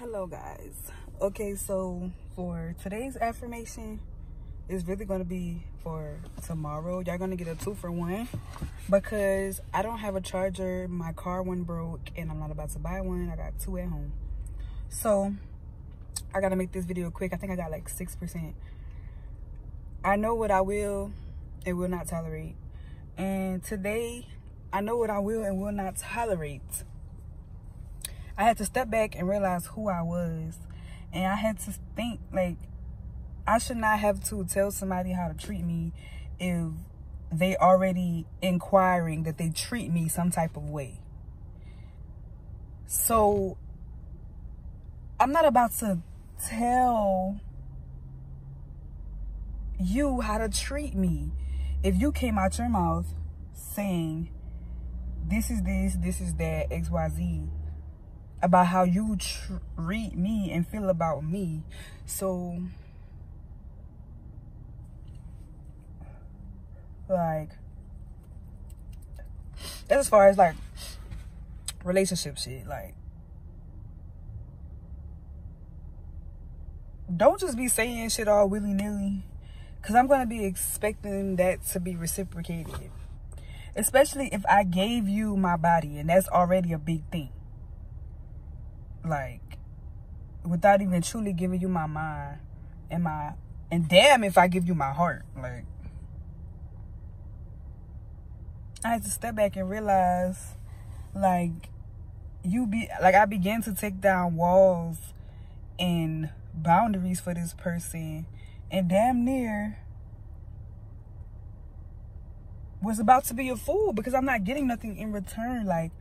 hello guys. Okay so for today's affirmation it's really going to be for tomorrow. Y'all gonna get a two for one because i don't have a charger. My car one broke and i'm not about to buy one. I got two at home so i gotta make this video quick i think i got like six percent i know what i will and will not tolerate and today i know what i will and will not tolerate I had to step back and realize who I was. And I had to think, like, I should not have to tell somebody how to treat me if they already inquiring that they treat me some type of way. So, I'm not about to tell you how to treat me. If you came out your mouth saying, this is this, this is that, XYZ, about how you treat me and feel about me. So, like, that's as far as like relationship shit. Like, don't just be saying shit all willy nilly. Cause I'm gonna be expecting that to be reciprocated. Especially if I gave you my body and that's already a big thing like without even truly giving you my mind and my and damn if I give you my heart like I had to step back and realize like you be like I began to take down walls and boundaries for this person and damn near was about to be a fool because I'm not getting nothing in return like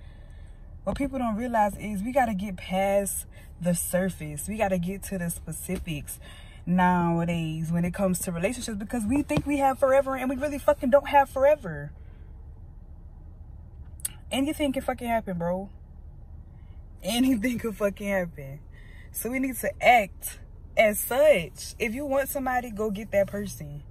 what people don't realize is we got to get past the surface. We got to get to the specifics nowadays when it comes to relationships because we think we have forever and we really fucking don't have forever. Anything can fucking happen, bro. Anything can fucking happen. So we need to act as such. If you want somebody, go get that person.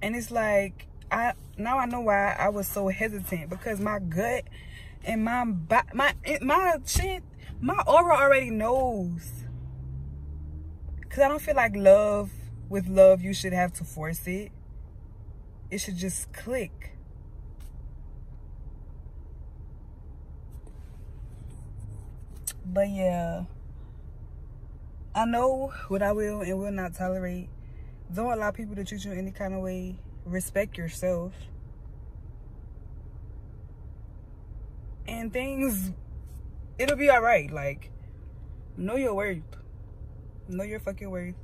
And it's like, I now I know why I was so hesitant because my gut and my my my shit, my aura already knows. Cause I don't feel like love with love you should have to force it. It should just click. But yeah, I know what I will and will not tolerate. Don't allow people to treat you any kind of way respect yourself. And things, it'll be all right. Like, know your worth. Know your fucking worth.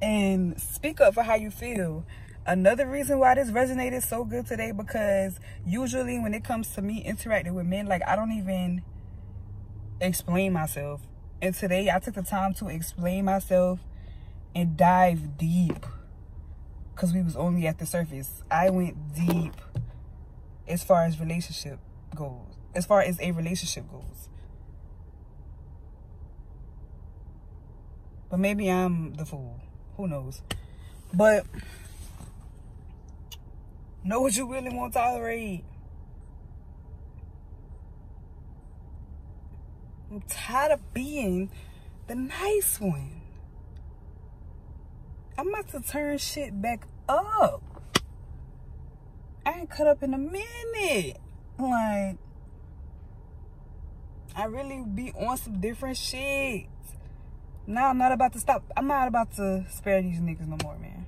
And speak up for how you feel. Another reason why this resonated so good today because usually when it comes to me interacting with men, like I don't even explain myself. And today I took the time to explain myself and dive deep because we was only at the surface. I went deep as far as relationship goes, as far as a relationship goes. But maybe I'm the fool. Who knows? But know what you really won't tolerate. I'm tired of being the nice one. I'm about to turn shit back up. I ain't cut up in a minute. Like, I really be on some different shit. Now I'm not about to stop. I'm not about to spare these niggas no more, man.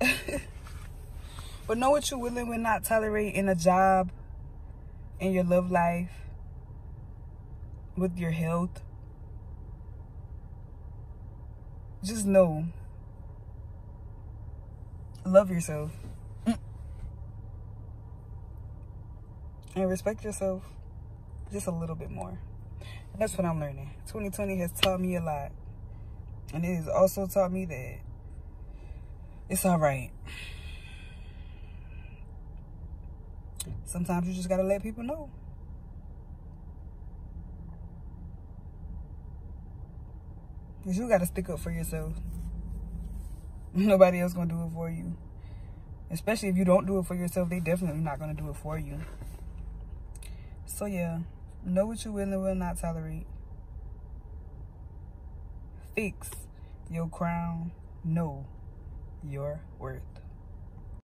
but know what you're willing will not tolerate in a job, in your love life, with your health. Just know love yourself and respect yourself just a little bit more. That's what I'm learning. 2020 has taught me a lot. And it has also taught me that it's all right. Sometimes you just gotta let people know. Cause you gotta stick up for yourself. Nobody else gonna do it for you. Especially if you don't do it for yourself, they definitely not gonna do it for you. So yeah, know what you will and will not tolerate. Fix your crown. Know your worth.